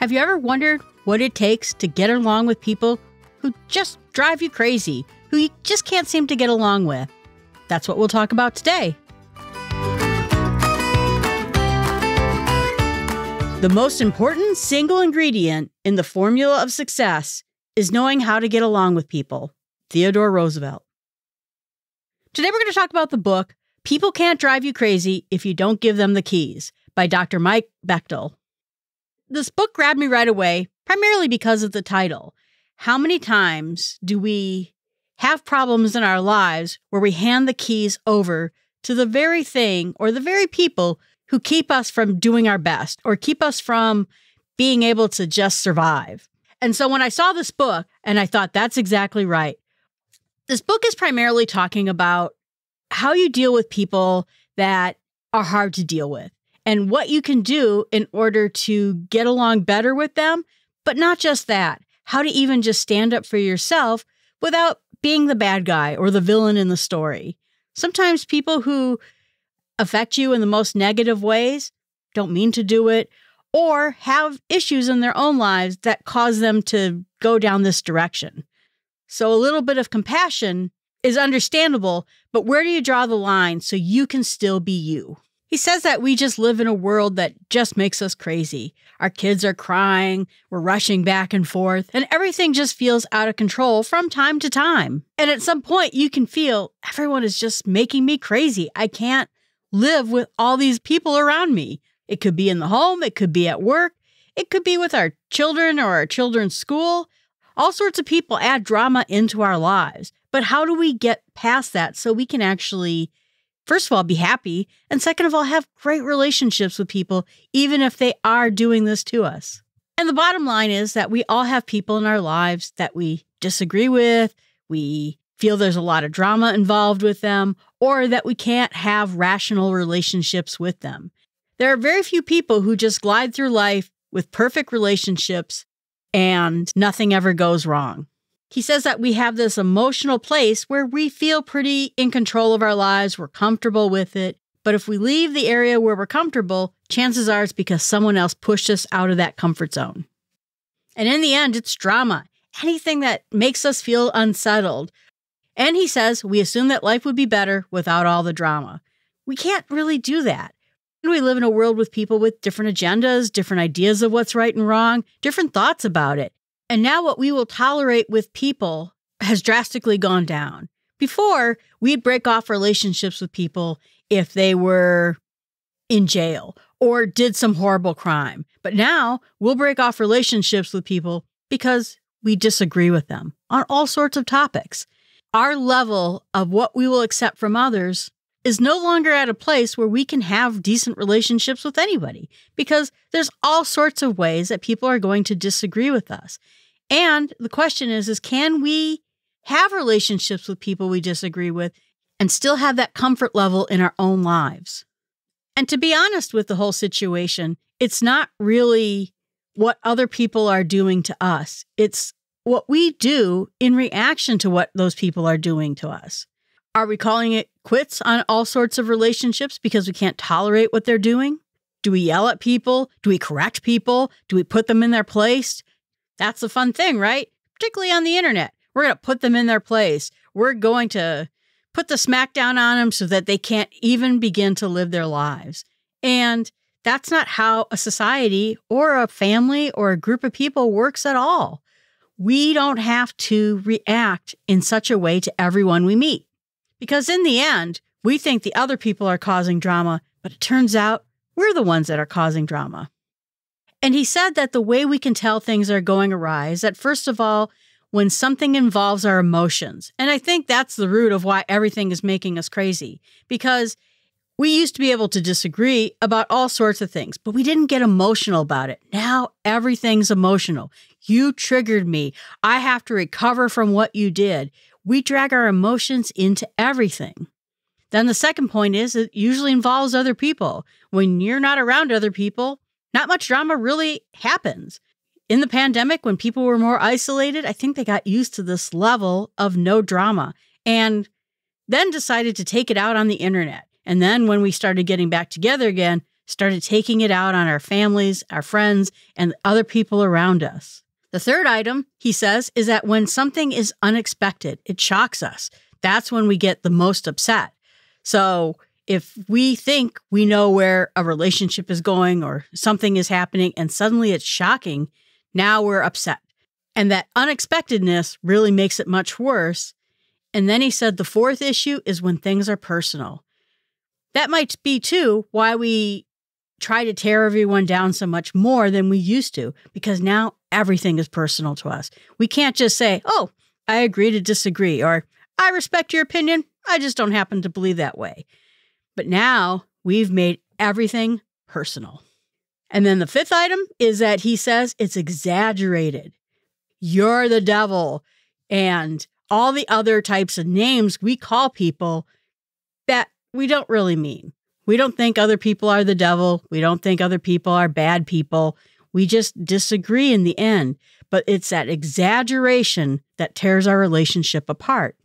Have you ever wondered what it takes to get along with people who just drive you crazy, who you just can't seem to get along with? That's what we'll talk about today. The most important single ingredient in the formula of success is knowing how to get along with people. Theodore Roosevelt. Today we're going to talk about the book People Can't Drive You Crazy If You Don't Give Them the Keys by Dr. Mike Bechtle. This book grabbed me right away, primarily because of the title. How many times do we have problems in our lives where we hand the keys over to the very thing or the very people who keep us from doing our best or keep us from being able to just survive. And so when I saw this book, and I thought that's exactly right. This book is primarily talking about how you deal with people that are hard to deal with and what you can do in order to get along better with them. But not just that, how to even just stand up for yourself without being the bad guy or the villain in the story. Sometimes people who affect you in the most negative ways, don't mean to do it, or have issues in their own lives that cause them to go down this direction. So a little bit of compassion is understandable, but where do you draw the line so you can still be you? He says that we just live in a world that just makes us crazy. Our kids are crying, we're rushing back and forth, and everything just feels out of control from time to time. And at some point, you can feel everyone is just making me crazy. I can't live with all these people around me. It could be in the home, it could be at work, it could be with our children or our children's school. All sorts of people add drama into our lives. But how do we get past that so we can actually, first of all, be happy, and second of all, have great relationships with people, even if they are doing this to us? And the bottom line is that we all have people in our lives that we disagree with, we feel there's a lot of drama involved with them, or that we can't have rational relationships with them. There are very few people who just glide through life with perfect relationships and nothing ever goes wrong. He says that we have this emotional place where we feel pretty in control of our lives, we're comfortable with it. But if we leave the area where we're comfortable, chances are it's because someone else pushed us out of that comfort zone. And in the end, it's drama. Anything that makes us feel unsettled and he says we assume that life would be better without all the drama. We can't really do that. We live in a world with people with different agendas, different ideas of what's right and wrong, different thoughts about it. And now what we will tolerate with people has drastically gone down. Before, we'd break off relationships with people if they were in jail or did some horrible crime. But now we'll break off relationships with people because we disagree with them on all sorts of topics our level of what we will accept from others is no longer at a place where we can have decent relationships with anybody because there's all sorts of ways that people are going to disagree with us. And the question is is can we have relationships with people we disagree with and still have that comfort level in our own lives? And to be honest with the whole situation, it's not really what other people are doing to us. It's what we do in reaction to what those people are doing to us. Are we calling it quits on all sorts of relationships because we can't tolerate what they're doing? Do we yell at people? Do we correct people? Do we put them in their place? That's the fun thing, right? Particularly on the internet. We're going to put them in their place. We're going to put the smackdown on them so that they can't even begin to live their lives. And that's not how a society or a family or a group of people works at all we don't have to react in such a way to everyone we meet. Because in the end, we think the other people are causing drama, but it turns out we're the ones that are causing drama. And he said that the way we can tell things are going awry is that, first of all, when something involves our emotions. And I think that's the root of why everything is making us crazy. Because we used to be able to disagree about all sorts of things, but we didn't get emotional about it. Now everything's emotional. You triggered me. I have to recover from what you did. We drag our emotions into everything. Then the second point is it usually involves other people. When you're not around other people, not much drama really happens. In the pandemic, when people were more isolated, I think they got used to this level of no drama and then decided to take it out on the internet. And then when we started getting back together again, started taking it out on our families, our friends, and other people around us. The third item, he says, is that when something is unexpected, it shocks us. That's when we get the most upset. So if we think we know where a relationship is going or something is happening and suddenly it's shocking, now we're upset. And that unexpectedness really makes it much worse. And then he said the fourth issue is when things are personal. That might be too why we try to tear everyone down so much more than we used to, because now everything is personal to us. We can't just say, oh, I agree to disagree, or I respect your opinion. I just don't happen to believe that way. But now we've made everything personal. And then the fifth item is that he says it's exaggerated. You're the devil. And all the other types of names we call people that we don't really mean. We don't think other people are the devil. We don't think other people are bad people. We just disagree in the end. But it's that exaggeration that tears our relationship apart.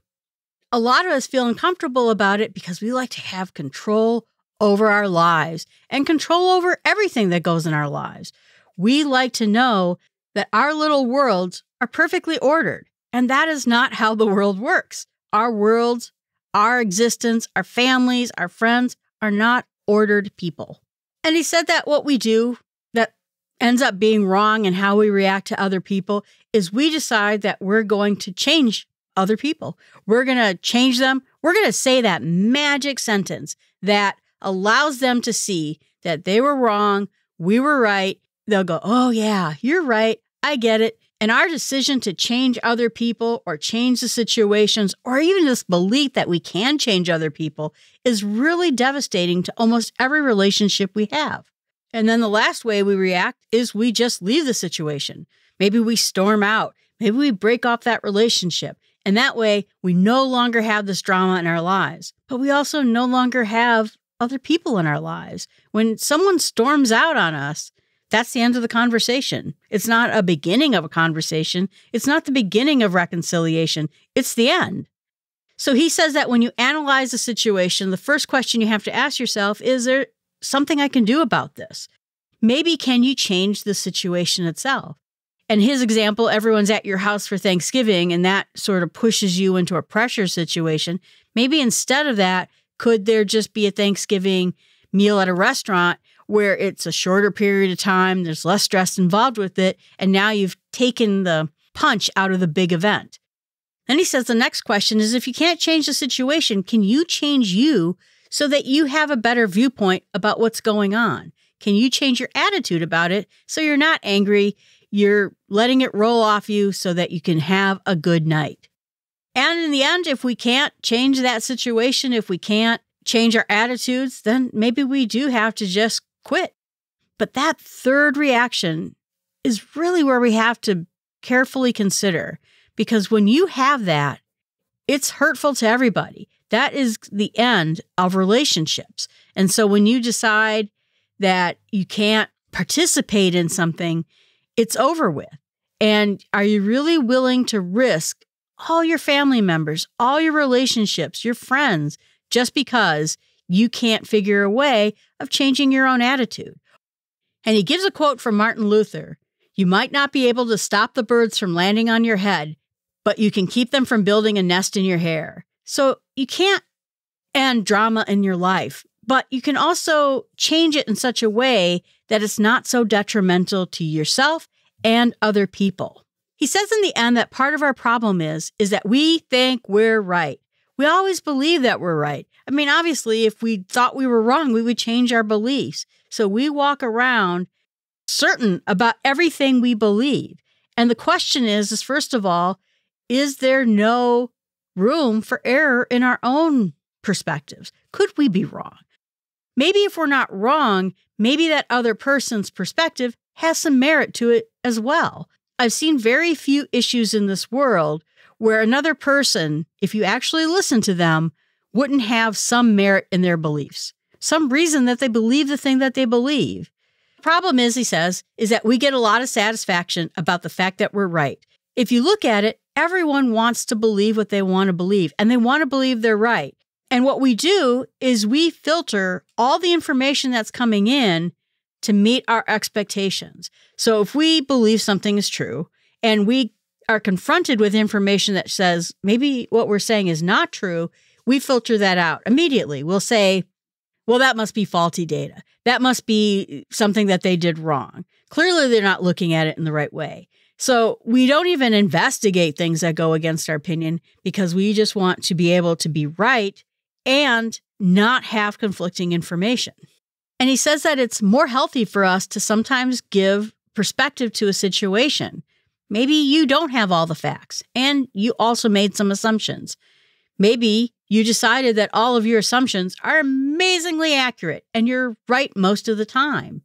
A lot of us feel uncomfortable about it because we like to have control over our lives and control over everything that goes in our lives. We like to know that our little worlds are perfectly ordered. And that is not how the world works. Our worlds, our existence, our families, our friends are not ordered people. And he said that what we do that ends up being wrong and how we react to other people is we decide that we're going to change other people. We're going to change them. We're going to say that magic sentence that allows them to see that they were wrong, we were right. They'll go, Oh, yeah, you're right. I get it. And our decision to change other people or change the situations, or even this belief that we can change other people, is really devastating to almost every relationship we have. And then the last way we react is we just leave the situation. Maybe we storm out. Maybe we break off that relationship. And that way, we no longer have this drama in our lives, but we also no longer have other people in our lives. When someone storms out on us, that's the end of the conversation. It's not a beginning of a conversation. It's not the beginning of reconciliation. It's the end. So he says that when you analyze a situation, the first question you have to ask yourself is there something I can do about this? Maybe can you change the situation itself? And his example, everyone's at your house for Thanksgiving, and that sort of pushes you into a pressure situation. Maybe instead of that, could there just be a Thanksgiving meal at a restaurant where it's a shorter period of time, there's less stress involved with it, and now you've taken the punch out of the big event? Then he says the next question is if you can't change the situation, can you change you so that you have a better viewpoint about what's going on? Can you change your attitude about it so you're not angry? You're letting it roll off you so that you can have a good night. And in the end, if we can't change that situation, if we can't change our attitudes, then maybe we do have to just quit. But that third reaction is really where we have to carefully consider because when you have that, it's hurtful to everybody. That is the end of relationships. And so when you decide that you can't participate in something, it's over with. And are you really willing to risk all your family members, all your relationships, your friends, just because you can't figure a way of changing your own attitude? And he gives a quote from Martin Luther You might not be able to stop the birds from landing on your head, but you can keep them from building a nest in your hair. So you can't end drama in your life, but you can also change it in such a way that it's not so detrimental to yourself and other people. He says in the end that part of our problem is is that we think we're right. We always believe that we're right. I mean, obviously, if we thought we were wrong, we would change our beliefs. So we walk around certain about everything we believe. And the question is, is first of all, is there no room for error in our own perspectives? Could we be wrong? Maybe if we're not wrong, maybe that other person's perspective has some merit to it as well. I've seen very few issues in this world where another person, if you actually listen to them, wouldn't have some merit in their beliefs, some reason that they believe the thing that they believe. The problem is, he says, is that we get a lot of satisfaction about the fact that we're right. If you look at it, everyone wants to believe what they want to believe, and they want to believe they're right. And what we do is we filter all the information that's coming in to meet our expectations. So if we believe something is true and we are confronted with information that says maybe what we're saying is not true, we filter that out immediately. We'll say, well, that must be faulty data. That must be something that they did wrong. Clearly, they're not looking at it in the right way. So we don't even investigate things that go against our opinion because we just want to be able to be right and not have conflicting information. And he says that it's more healthy for us to sometimes give perspective to a situation. Maybe you don't have all the facts and you also made some assumptions. Maybe you decided that all of your assumptions are amazingly accurate and you're right most of the time.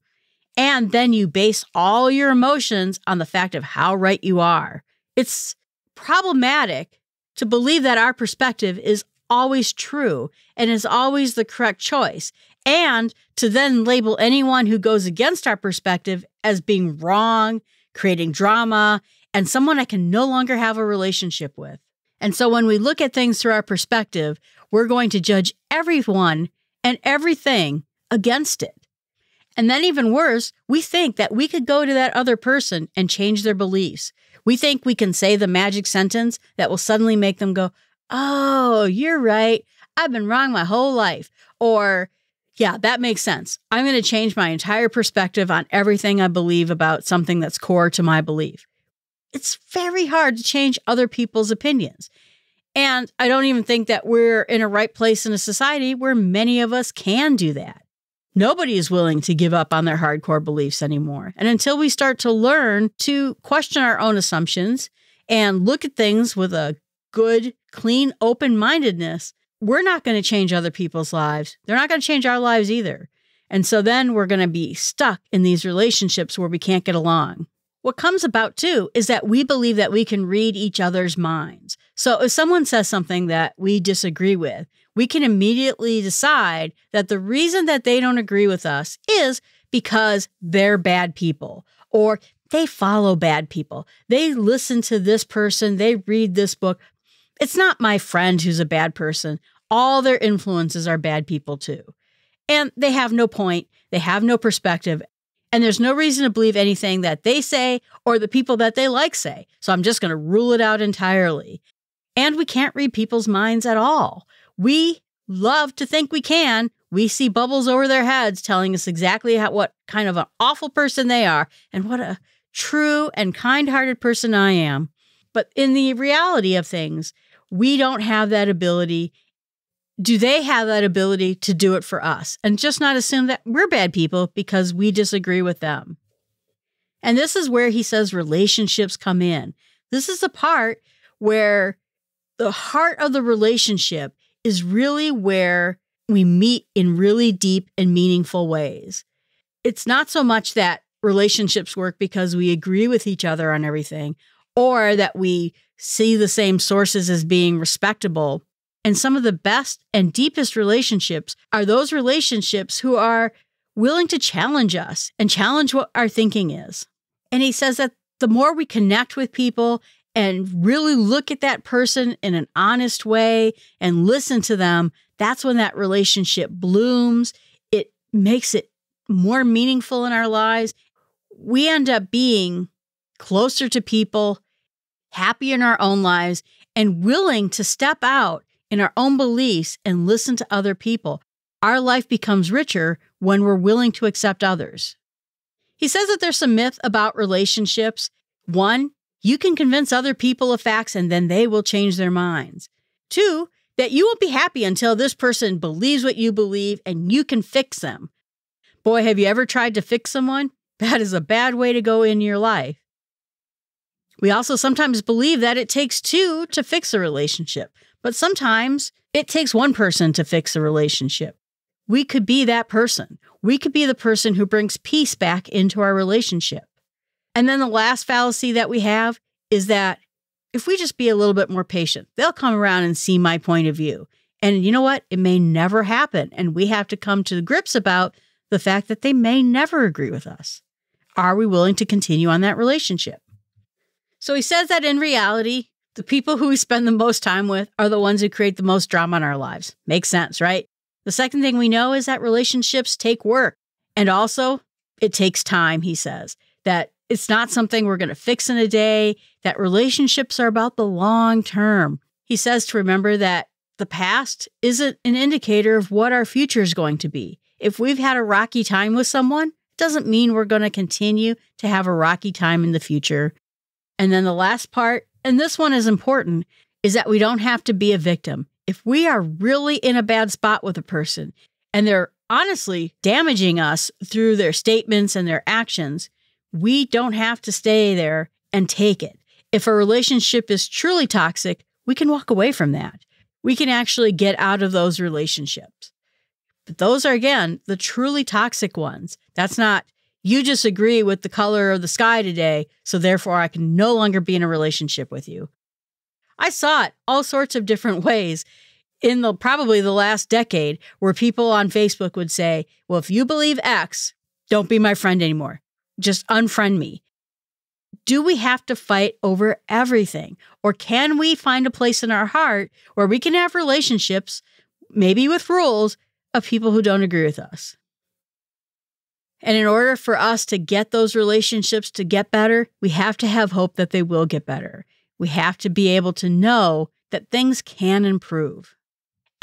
And then you base all your emotions on the fact of how right you are. It's problematic to believe that our perspective is always true and is always the correct choice. And to then label anyone who goes against our perspective as being wrong, creating drama, and someone I can no longer have a relationship with. And so when we look at things through our perspective, we're going to judge everyone and everything against it. And then, even worse, we think that we could go to that other person and change their beliefs. We think we can say the magic sentence that will suddenly make them go, Oh, you're right. I've been wrong my whole life. Or, yeah, that makes sense. I'm going to change my entire perspective on everything I believe about something that's core to my belief. It's very hard to change other people's opinions. And I don't even think that we're in a right place in a society where many of us can do that. Nobody is willing to give up on their hardcore beliefs anymore. And until we start to learn to question our own assumptions and look at things with a good, clean, open mindedness, we're not going to change other people's lives. They're not going to change our lives either. And so then we're going to be stuck in these relationships where we can't get along. What comes about too is that we believe that we can read each other's minds. So if someone says something that we disagree with, we can immediately decide that the reason that they don't agree with us is because they're bad people or they follow bad people. They listen to this person, they read this book. It's not my friend who's a bad person. All their influences are bad people too. And they have no point, they have no perspective, and there's no reason to believe anything that they say or the people that they like say. So I'm just going to rule it out entirely. And we can't read people's minds at all. We love to think we can. We see bubbles over their heads telling us exactly how, what kind of an awful person they are and what a true and kind hearted person I am. But in the reality of things, we don't have that ability do they have that ability to do it for us and just not assume that we're bad people because we disagree with them? And this is where he says relationships come in. This is the part where the heart of the relationship is really where we meet in really deep and meaningful ways. It's not so much that relationships work because we agree with each other on everything or that we see the same sources as being respectable and some of the best and deepest relationships are those relationships who are willing to challenge us and challenge what our thinking is. And he says that the more we connect with people and really look at that person in an honest way and listen to them, that's when that relationship blooms. It makes it more meaningful in our lives. We end up being closer to people, happy in our own lives, and willing to step out in our own beliefs and listen to other people, our life becomes richer when we're willing to accept others. He says that there's some myth about relationships. One, you can convince other people of facts and then they will change their minds. Two, that you won't be happy until this person believes what you believe and you can fix them. Boy, have you ever tried to fix someone? That is a bad way to go in your life. We also sometimes believe that it takes two to fix a relationship. But sometimes it takes one person to fix a relationship. We could be that person. We could be the person who brings peace back into our relationship. And then the last fallacy that we have is that if we just be a little bit more patient, they'll come around and see my point of view. And you know what? It may never happen. And we have to come to grips about the fact that they may never agree with us. Are we willing to continue on that relationship? So he says that in reality, The people who we spend the most time with are the ones who create the most drama in our lives. Makes sense, right? The second thing we know is that relationships take work. And also, it takes time, he says, that it's not something we're going to fix in a day, that relationships are about the long term. He says to remember that the past isn't an indicator of what our future is going to be. If we've had a rocky time with someone, it doesn't mean we're going to continue to have a rocky time in the future. And then the last part, and this one is important, is that we don't have to be a victim. If we are really in a bad spot with a person and they're honestly damaging us through their statements and their actions, we don't have to stay there and take it. If a relationship is truly toxic, we can walk away from that we can actually get out of those relationships. But those are, again, the truly toxic ones. That's not, you disagree with the color of the sky today, so therefore I can no longer be in a relationship with you. I saw it all sorts of different ways in the probably the last decade where people on Facebook would say, Well, if you believe X, don't be my friend anymore. Just unfriend me do we have to fight over everything? Or can we find a place in our heart where we can have relationships, maybe with rules, of people who don't agree with us? And in order for us to get those relationships to get better, we have to have hope that they will get better. We have to be able to know that things can improve.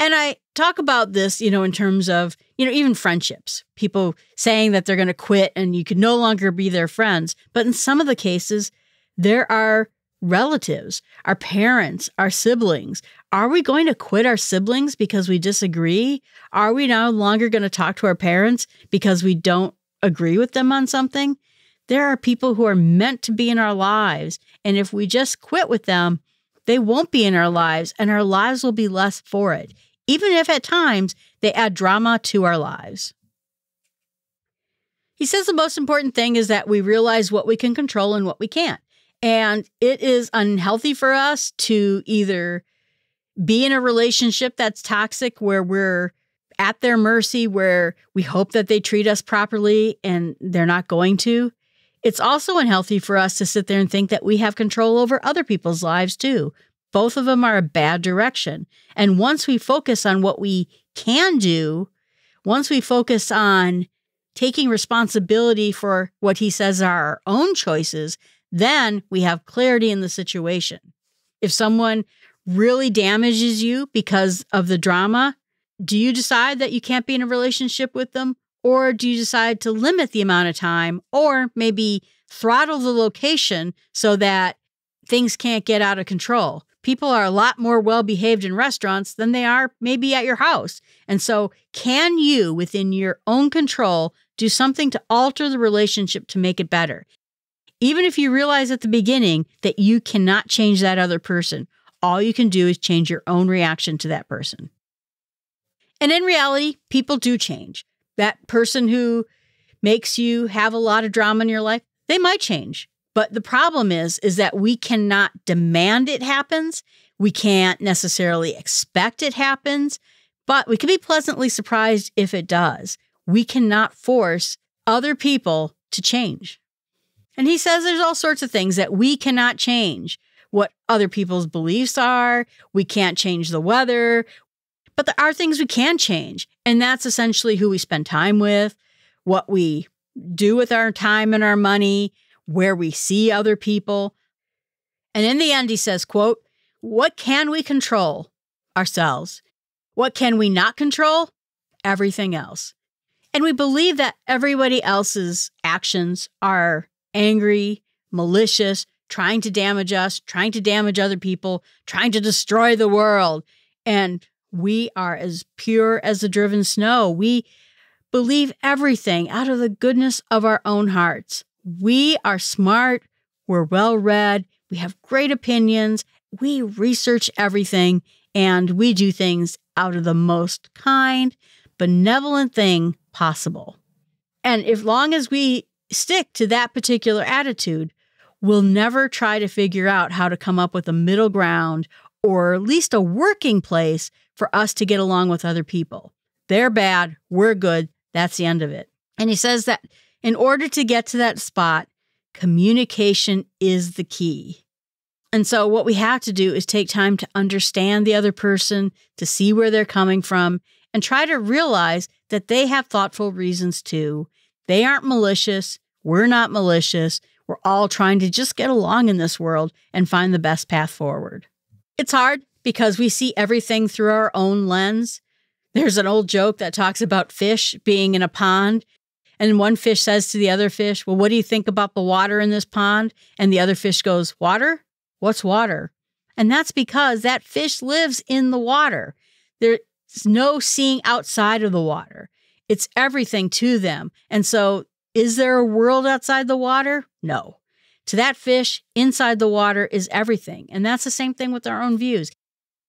And I talk about this, you know, in terms of, you know, even friendships, people saying that they're going to quit and you can no longer be their friends. But in some of the cases, there are relatives, our parents, our siblings. Are we going to quit our siblings because we disagree? Are we no longer going to talk to our parents because we don't agree with them on something? There are people who are meant to be in our lives. And if we just quit with them, they won't be in our lives and our lives will be less for it even if at times they add drama to our lives. He says the most important thing is that we realize what we can control and what we can't. And it is unhealthy for us to either be in a relationship that's toxic where we're at their mercy, where we hope that they treat us properly and they're not going to. It's also unhealthy for us to sit there and think that we have control over other people's lives too, both of them are a bad direction. And once we focus on what we can do, once we focus on taking responsibility for what he says are our own choices, then we have clarity in the situation. If someone really damages you because of the drama, do you decide that you can't be in a relationship with them? Or do you decide to limit the amount of time or maybe throttle the location so that things can't get out of control? people are a lot more well behaved in restaurants than they are maybe at your house. And so, can you, within your own control, do something to alter the relationship to make it better? Even if you realize at the beginning that you cannot change that other person, all you can do is change your own reaction to that person. And in reality, people do change. That person who makes you have a lot of drama in your life, they might change. But the problem is is that we cannot demand it happens. We can't necessarily expect it happens, but we can be pleasantly surprised if it does. We cannot force other people to change. And he says there's all sorts of things that we cannot change. What other people's beliefs are, we can't change the weather, but there are things we can change. And that's essentially who we spend time with, what we do with our time and our money, where we see other people. And in the end, he says, quote, what can we control? Ourselves. What can we not control? Everything else. And we believe that everybody else's actions are angry, malicious, trying to damage us, trying to damage other people, trying to destroy the world. And we are as pure as the driven snow. We believe everything out of the goodness of our own hearts. We are smart, we're well read, we have great opinions, we research everything, and we do things out of the most kind, benevolent thing possible. And as long as we stick to that particular attitude, we'll never try to figure out how to come up with a middle ground or at least a working place for us to get along with other people. They're bad, we're good, that's the end of it. And he says that in order to get to that spot, communication is the key. And so, what we have to do is take time to understand the other person, to see where they're coming from, and try to realize that they have thoughtful reasons too. They aren't malicious. We're not malicious. We're all trying to just get along in this world and find the best path forward. It's hard because we see everything through our own lens. There's an old joke that talks about fish being in a pond. And one fish says to the other fish, Well, what do you think about the water in this pond? And the other fish goes, Water? What's water? And that's because that fish lives in the water. There's no seeing outside of the water. It's everything to them. And so, is there a world outside the water? No. To that fish, inside the water is everything. And that's the same thing with our own views.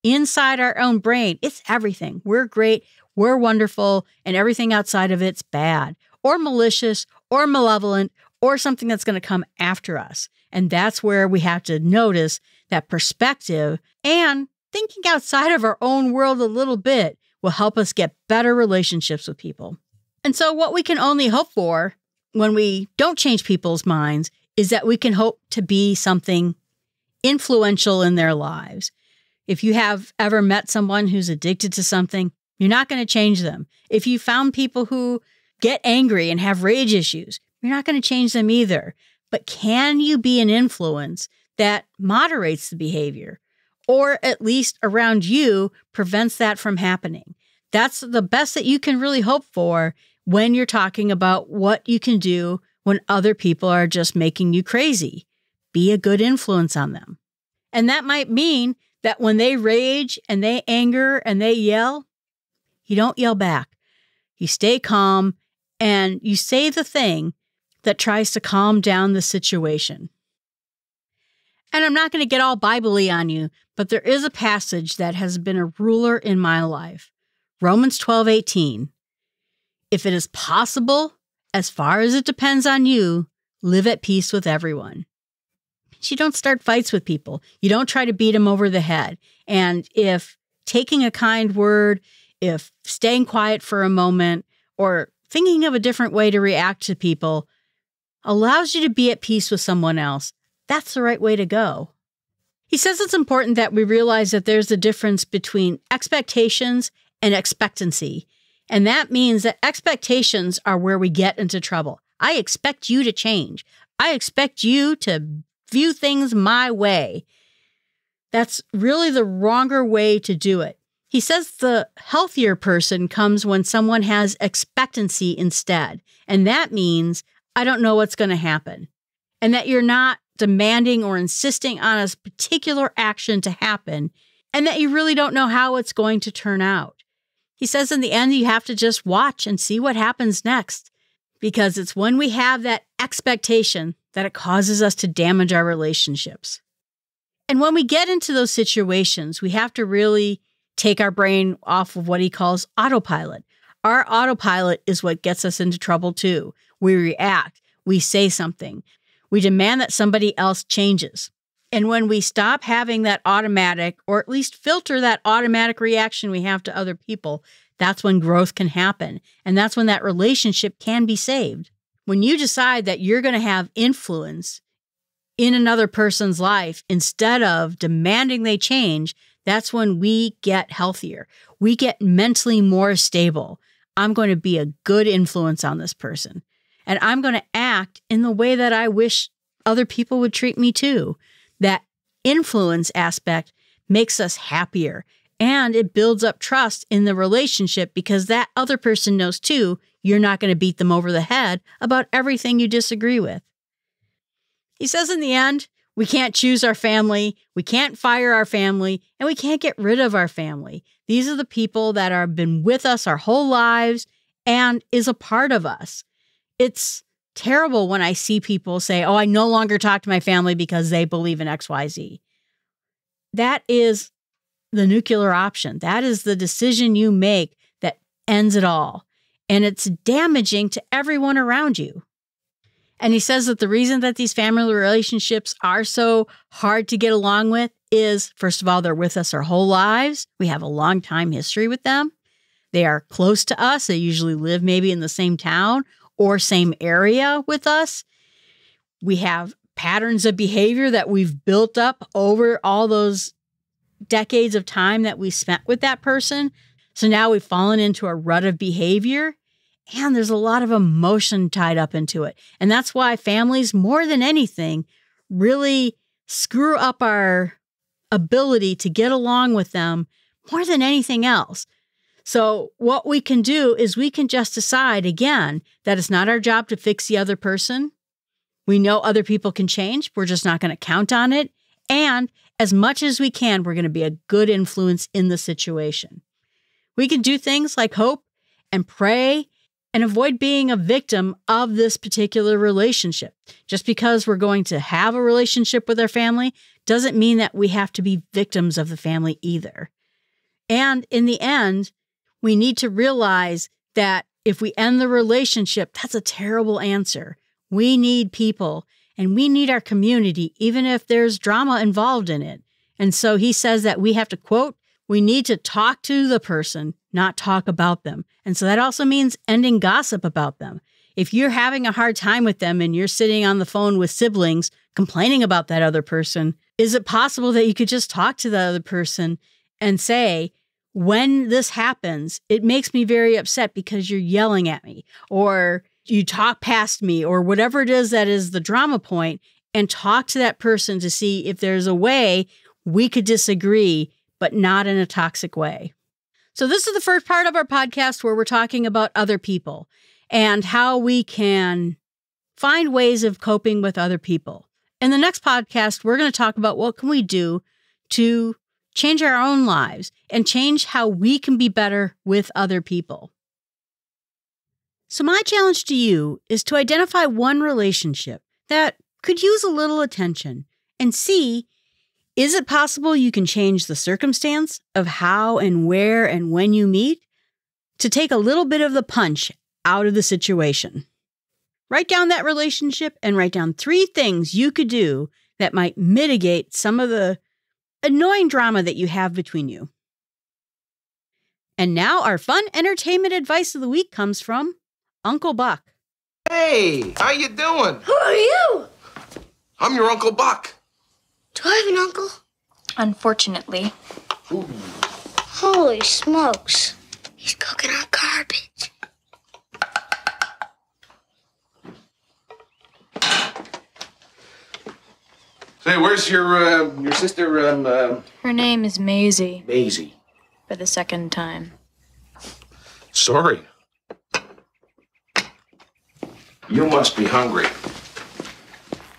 Inside our own brain, it's everything. We're great, we're wonderful, and everything outside of it's bad or malicious or malevolent or something that's going to come after us. And that's where we have to notice that perspective and thinking outside of our own world a little bit will help us get better relationships with people. And so, what we can only hope for when we don't change people's minds is that we can hope to be something influential in their lives. If you have ever met someone who's addicted to something, you're not going to change them. If you found people who get angry and have rage issues, you're not going to change them either. But can you be an influence that moderates the behavior or at least around you prevents that from happening? That's the best that you can really hope for when you're talking about what you can do when other people are just making you crazy. Be a good influence on them. And that might mean that when they rage and they anger and they yell, you don't yell back. You stay calm and you say the thing that tries to calm down the situation. And I'm not going to get all biblically on you, but there is a passage that has been a ruler in my life. Romans 12:18. If it is possible, as far as it depends on you, live at peace with everyone. You don't start fights with people. You don't try to beat them over the head. And if taking a kind word, if staying quiet for a moment, or thinking of a different way to react to people allows you to be at peace with someone else, that's the right way to go. He says it's important that we realize that there's a difference between expectations and expectancy. And that means that expectations are where we get into trouble. I expect you to change. I expect you to view things my way. That's really the wronger way to do it. He says the healthier person comes when someone has expectancy instead. And that means I don't know what's going to happen. And that you're not demanding or insisting on a particular action to happen. And that you really don't know how it's going to turn out. He says in the end, you have to just watch and see what happens next. Because it's when we have that expectation that it causes us to damage our relationships. And when we get into those situations, we have to really take our brain off of what he calls autopilot. Our autopilot is what gets us into trouble too. We react, we say something, we demand that somebody else changes. And when we stop having that automatic, or at least filter that automatic reaction we have to other people, that's when growth can happen. And that's when that relationship can be saved. When you decide that you're going to have influence in another person's life instead of demanding they change, that's when we get healthier. We get mentally more stable. I'm going to be a good influence on this person. And I'm going to act in the way that I wish other people would treat me too. That influence aspect makes us happier and it builds up trust in the relationship because that other person knows too you're not going to beat them over the head about everything you disagree with. He says in the end, we can't choose our family, we can't fire our family, and we can't get rid of our family. These are the people that have been with us our whole lives and is a part of us. It's terrible when I see people say, "Oh, I no longer talk to my family because they believe in XYZ." That is the nuclear option. That is the decision you make that ends it all. And it's damaging to everyone around you. And he says that the reason that these family relationships are so hard to get along with is first of all, they're with us our whole lives. We have a long time history with them. They are close to us. They usually live maybe in the same town or same area with us. We have patterns of behavior that we've built up over all those decades of time that we spent with that person. So now we've fallen into a rut of behavior and there's a lot of emotion tied up into it. And that's why families, more than anything, really screw up our ability to get along with them more than anything else. So, what we can do is we can just decide again that it's not our job to fix the other person. We know other people can change. We're just not going to count on it. And as much as we can, we're going to be a good influence in the situation. We can do things like hope and pray and avoid being a victim of this particular relationship. Just because we're going to have a relationship with our family doesn't mean that we have to be victims of the family either. And in the end, we need to realize that if we end the relationship, that's a terrible answer. We need people and we need our community, even if there's drama involved in it. And so he says that we have to quote, we need to talk to the person, not talk about them. And so that also means ending gossip about them. If you're having a hard time with them and you're sitting on the phone with siblings complaining about that other person, is it possible that you could just talk to the other person and say, when this happens, it makes me very upset because you're yelling at me or you talk past me or whatever it is that is the drama point and talk to that person to see if there's a way we could disagree but not in a toxic way. So, this is the first part of our podcast where we're talking about other people and how we can find ways of coping with other people. In the next podcast, we're going to talk about what can we do to change our own lives and change how we can be better with other people. So, my challenge to you is to identify one relationship that could use a little attention and see is it possible you can change the circumstance of how and where and when you meet to take a little bit of the punch out of the situation? Write down that relationship and write down three things you could do that might mitigate some of the annoying drama that you have between you. And now our fun entertainment advice of the week comes from Uncle Buck. Hey, how you doing? Who are you? I'm your Uncle Buck. Do I have an uncle? Unfortunately. Ooh. Holy smokes. He's cooking on garbage. Say, where's your uh, your sister, um, uh, Her name is Maizy Maizy? for the second time. Sorry. You must be hungry.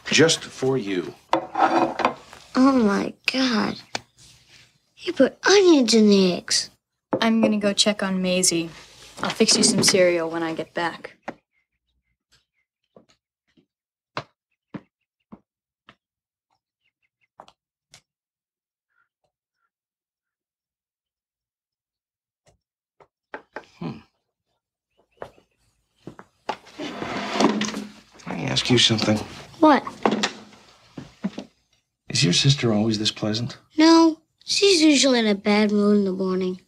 Just for you. Oh my god. You put onions in the eggs. I'm gonna go check on Maizy. I'll fix you some cereal when I get back. Can I ask you something? What? Is your sister always this pleasant? No, she's usually in a bad mood in the morning.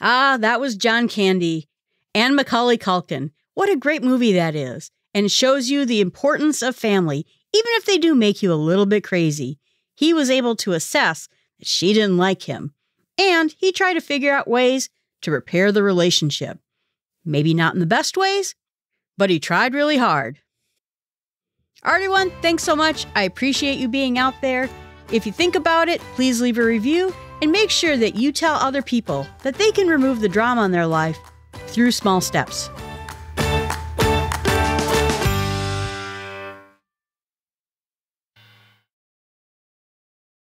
Ah, that was John Candy and Macaulay Culkin. What a great movie that is. And shows you the importance of family, even if they do make you a little bit crazy. He was able to assess that she didn't like him, and he tried to figure out ways to repair the relationship. Maybe not in the best ways, but he tried really hard. Everyone, thanks so much. I appreciate you being out there. If you think about it, please leave a review and make sure that you tell other people that they can remove the drama in their life through small steps.